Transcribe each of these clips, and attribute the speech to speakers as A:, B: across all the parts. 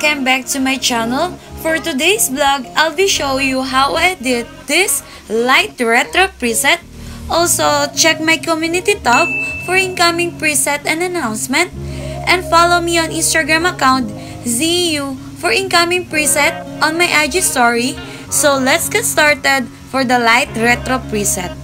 A: welcome back to my channel. For today's vlog, I'll be showing you how I did this light retro preset. Also, check my community tab for incoming preset and announcement. And follow me on Instagram account zieeyu for incoming preset on my IG story. So let's get started for the light retro preset.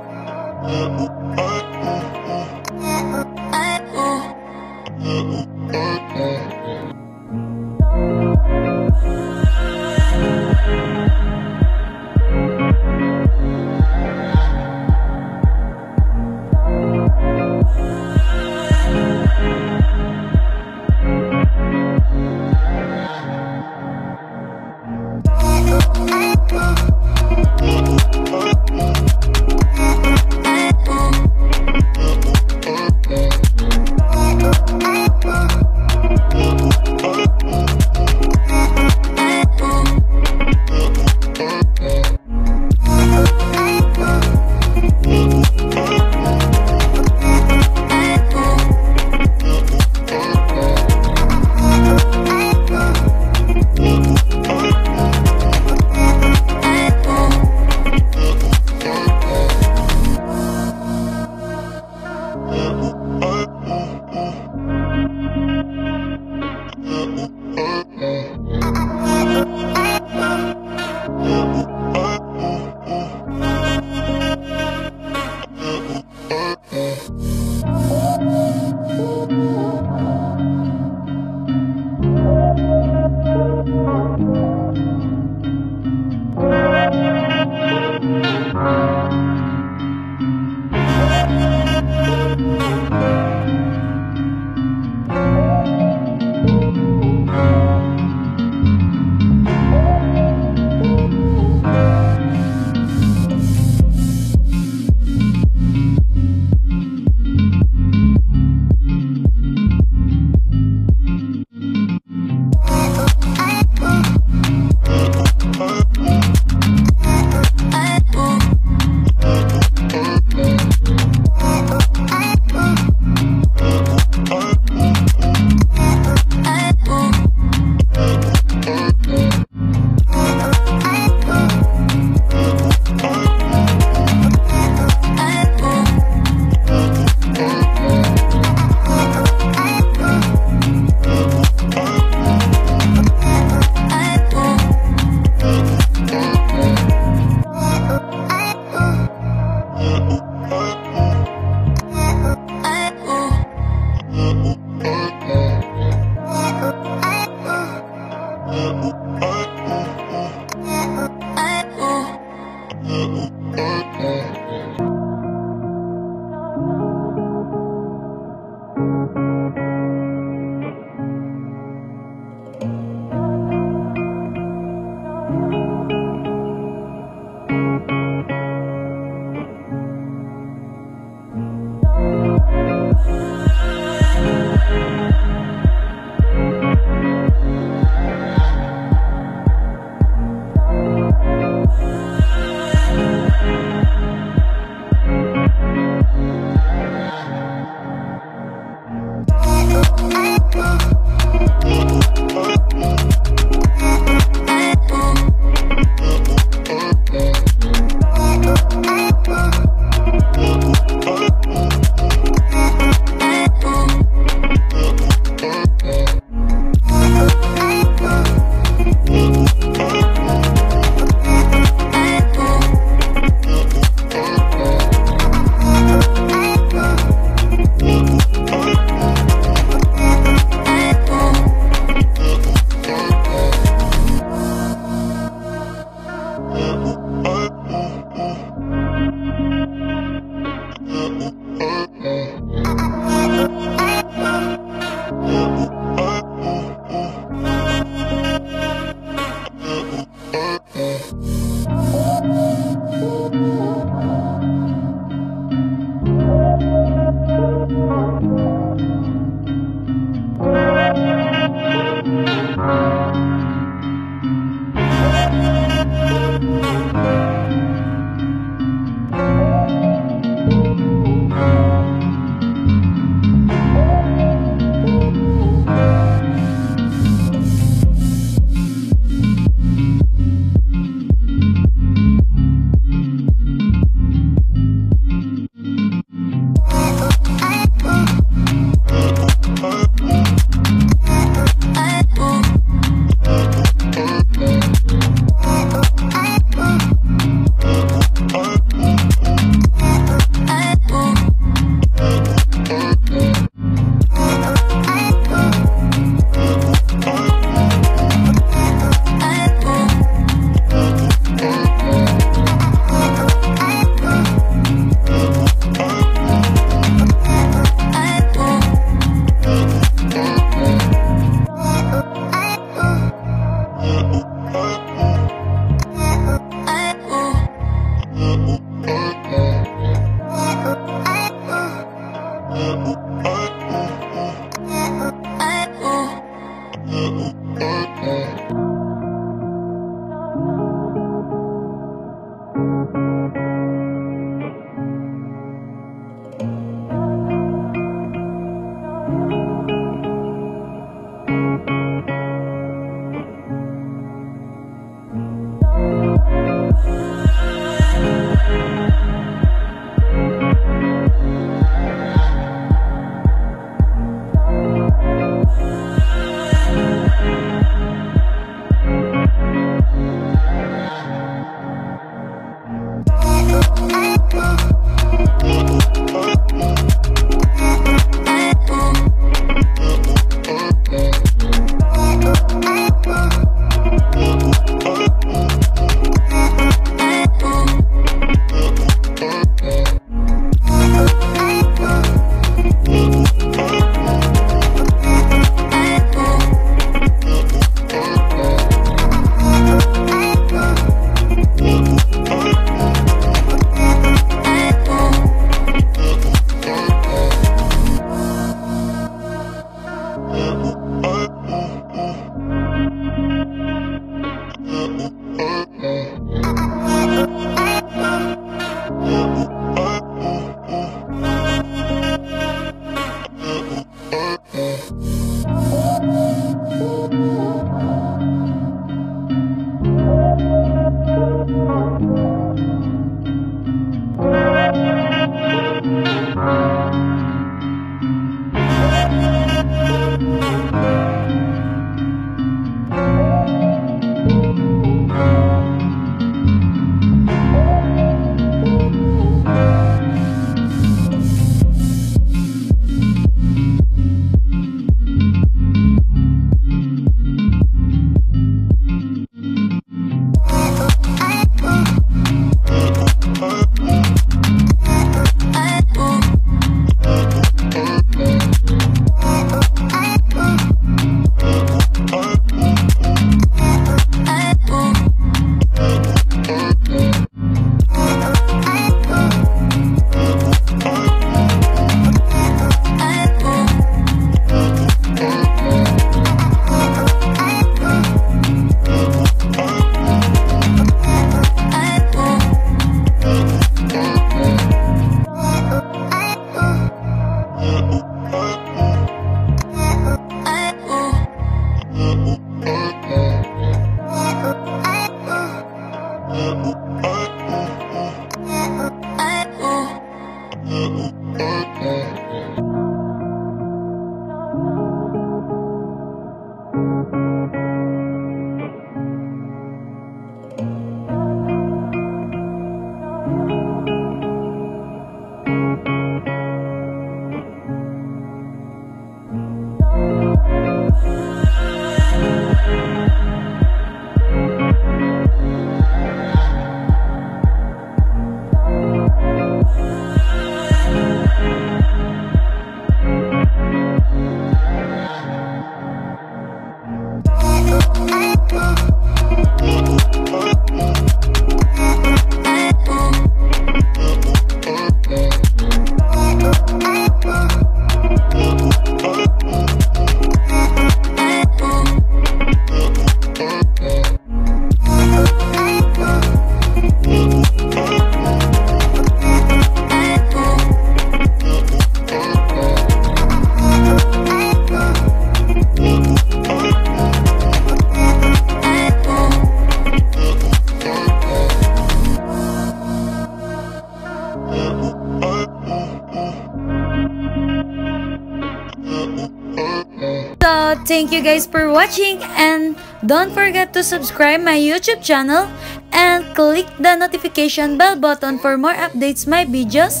A: So, thank you guys for watching and don't forget to subscribe my YouTube channel and click the notification bell button for more updates my videos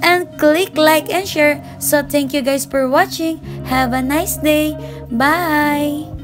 A: and click like and share. So, thank you guys for watching. Have a nice day. Bye!